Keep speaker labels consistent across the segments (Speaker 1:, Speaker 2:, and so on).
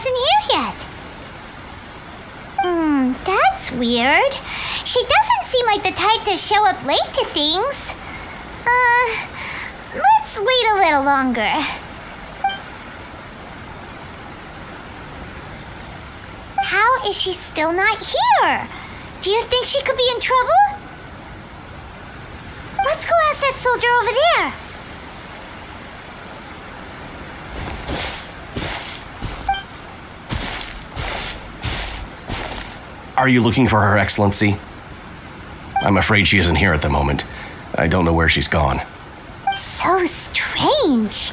Speaker 1: isn't here yet. Hmm, that's weird. She doesn't seem like the type to show up late to things. Uh, let's wait a little longer. How is she still not here? Do you think she could be in trouble? Let's go ask that soldier over there.
Speaker 2: Are you looking for Her Excellency? I'm afraid she isn't here at the moment. I don't know where she's gone.
Speaker 1: So strange.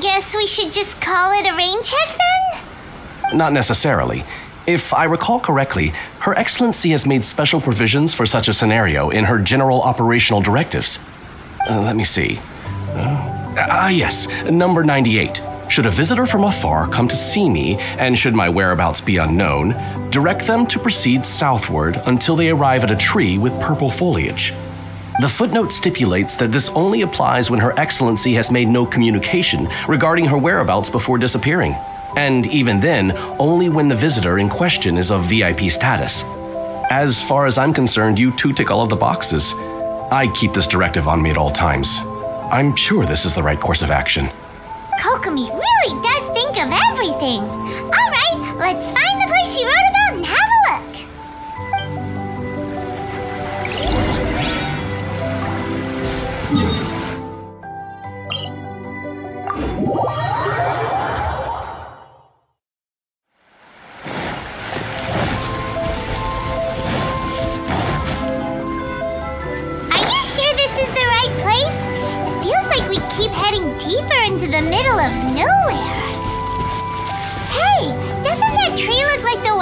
Speaker 1: Guess we should just call it a rain check then?
Speaker 2: Not necessarily. If I recall correctly, Her Excellency has made special provisions for such a scenario in her general operational directives. Uh, let me see. Ah, yes, number 98. Should a visitor from afar come to see me, and should my whereabouts be unknown, direct them to proceed southward until they arrive at a tree with purple foliage. The footnote stipulates that this only applies when Her Excellency has made no communication regarding her whereabouts before disappearing, and even then, only when the visitor in question is of VIP status. As far as I'm concerned, you two tick all of the boxes. I keep this directive on me at all times. I'm sure this is the right course of action.
Speaker 1: Kokomi really does think of everything. All right, let's find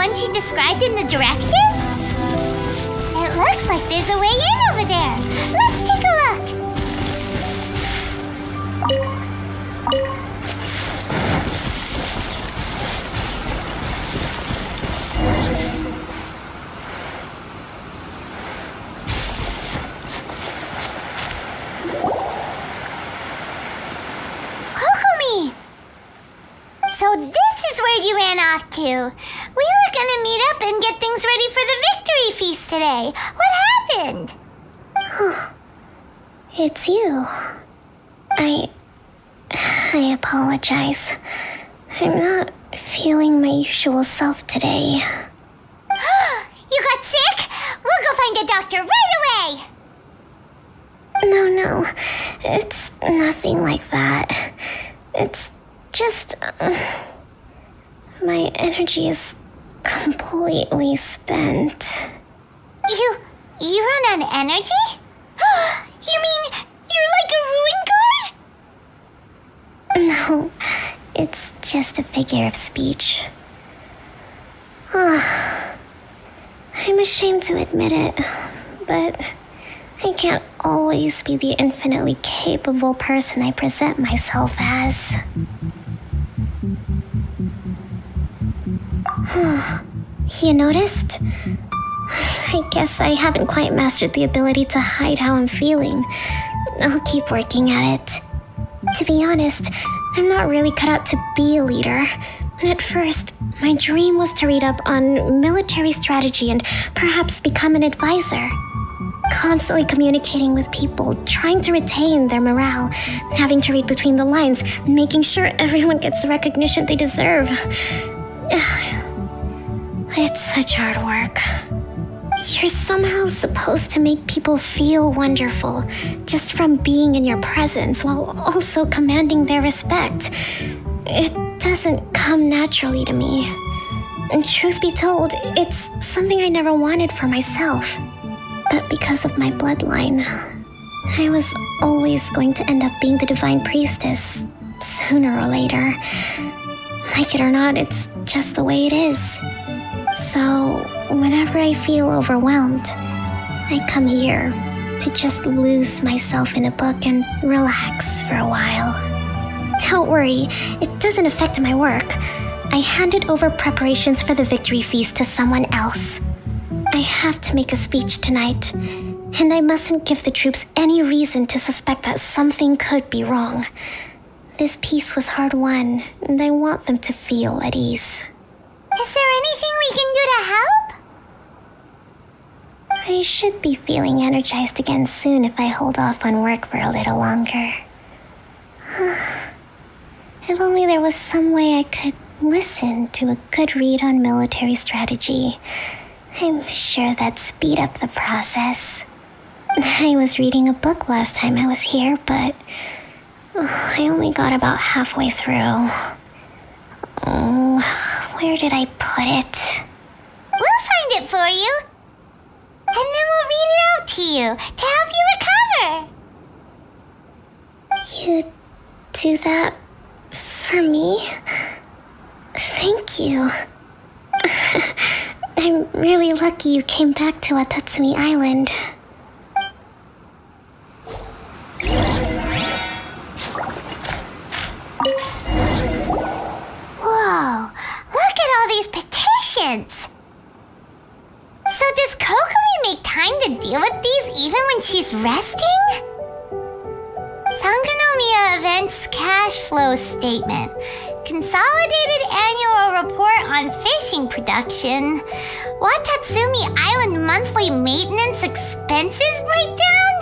Speaker 1: one she described in the directive? It looks like there's a way in over there. Let's take a look. Kokomi! So this is where you ran off to. We were gonna meet up and get things ready for the victory feast today. What happened?
Speaker 3: It's you. I. I apologize. I'm not feeling my usual self today.
Speaker 1: you got sick? We'll go find a doctor right away.
Speaker 3: No, no. It's nothing like that. It's just. uh, my energy is completely spent.
Speaker 1: You you run on energy? you mean you're like a ruin guard?
Speaker 3: No, it's just a figure of speech. I'm ashamed to admit it, but I can't always be the infinitely capable person I present myself as. You noticed? I guess I haven't quite mastered the ability to hide how I'm feeling. I'll keep working at it. To be honest, I'm not really cut out to be a leader. At first, my dream was to read up on military strategy and perhaps become an advisor. Constantly communicating with people, trying to retain their morale, having to read between the lines, making sure everyone gets the recognition they deserve. It's such hard work. You're somehow supposed to make people feel wonderful just from being in your presence while also commanding their respect. It doesn't come naturally to me. And truth be told, it's something I never wanted for myself. But because of my bloodline, I was always going to end up being the divine priestess, sooner or later. Like it or not, it's just the way it is. Whenever I feel overwhelmed, I come here to just lose myself in a book and relax for a while. Don't worry, it doesn't affect my work. I handed over preparations for the victory feast to someone else. I have to make a speech tonight, and I mustn't give the troops any reason to suspect that something could be wrong. This peace was hard won, and I want them to feel at ease.
Speaker 1: Is there anything we can do to help?
Speaker 3: I should be feeling energized again soon if I hold off on work for a little longer. if only there was some way I could listen to a good read on military strategy. I'm sure that'd speed up the process. I was reading a book last time I was here, but I only got about halfway through. Oh, where did I put it?
Speaker 1: We'll find it for you. And then we'll read it out to you to help you recover.
Speaker 3: You do that for me? Thank you. I'm really lucky you came back to Watatsumi Island.
Speaker 1: Whoa, look at all these petitions. Make time to deal with these even when she's resting? Sangonomiya Events Cash Flow Statement. Consolidated Annual Report on Fishing Production. Watatsumi Island Monthly Maintenance Expenses Breakdown?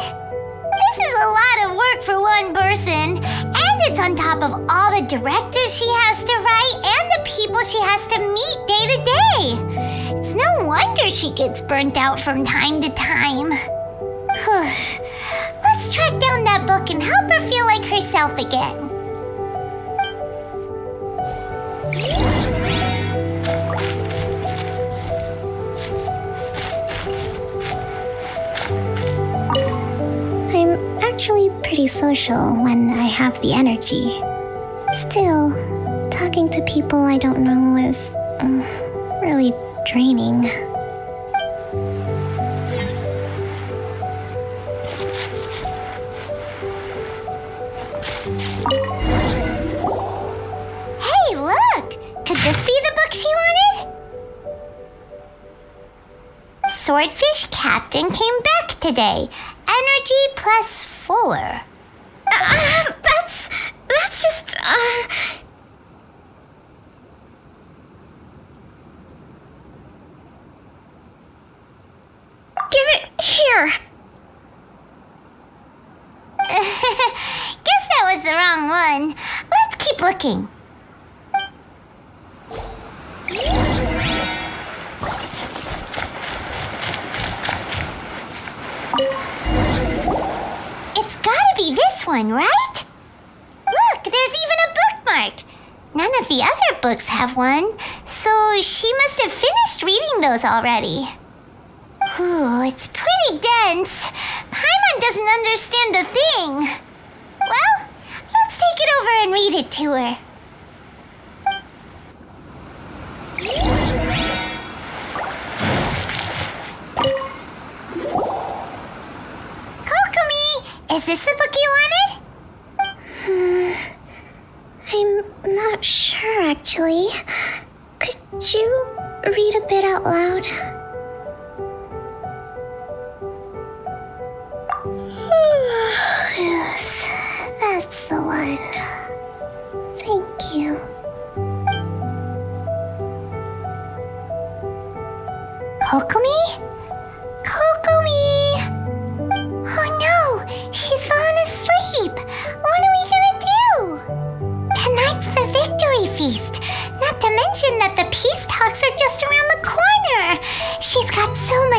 Speaker 1: This is a lot of work for one person, and it's on top of all the directives she has to write and the people she has to meet day to day. No wonder she gets burnt out from time to time. Let's track down that book and help her feel like herself again.
Speaker 3: I'm actually pretty social when I have the energy. Still, talking to people I don't know is um, really draining.
Speaker 1: Hey, look! Could this be the book she wanted? Swordfish Captain came back today. Energy plus four.
Speaker 3: Uh, that's that's just uh Give it here.
Speaker 1: Guess that was the wrong one. Let's keep looking. It's gotta be this one, right? Look, there's even a bookmark. None of the other books have one, so she must have finished reading those already. Ooh, it's pretty dense. Paimon doesn't understand a thing. Well, let's take it over and read it to her. Kokomi, is this the book you wanted?
Speaker 3: I'm not sure actually. Could you read a bit out loud? yes, that's the one. Thank you.
Speaker 1: Kokomi?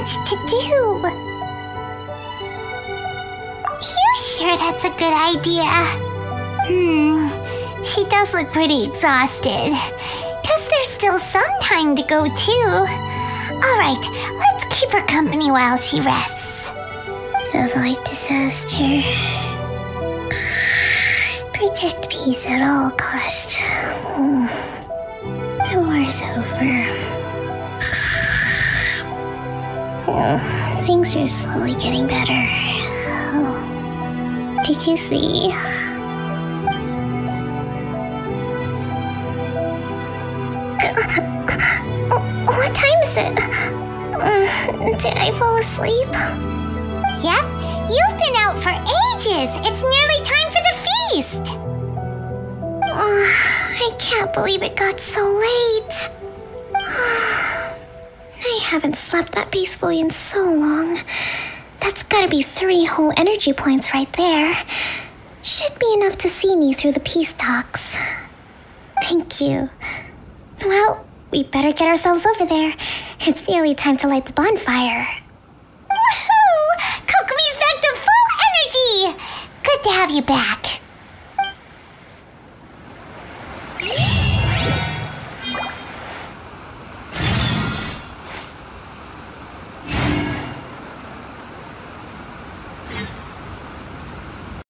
Speaker 1: Much to do. You sure that's a good idea? Hmm. She does look pretty exhausted. Guess there's still some time to go, too. Alright, let's keep her company while she rests.
Speaker 3: Avoid disaster. Protect peace at all costs. The war is over. Things are slowly getting better. Did you see? What time is it? Did I fall asleep?
Speaker 1: Yep, you've been out for ages. It's nearly time for the feast.
Speaker 3: I can't believe it got so late. I haven't slept that peacefully in so long. That's gotta be three whole energy points right there. Should be enough to see me through the peace talks. Thank you. Well, we better get ourselves over there. It's nearly time to light the bonfire.
Speaker 1: Woohoo! Kokomi's back to full energy! Good to have you back.